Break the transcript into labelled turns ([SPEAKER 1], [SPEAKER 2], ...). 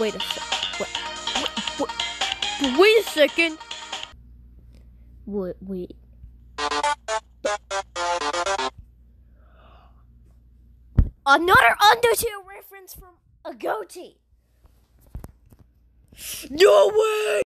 [SPEAKER 1] wait a sec. Wait, wait, wait, wait a second. Wait, wait. Another Undertale reference from a goatee.
[SPEAKER 2] No way!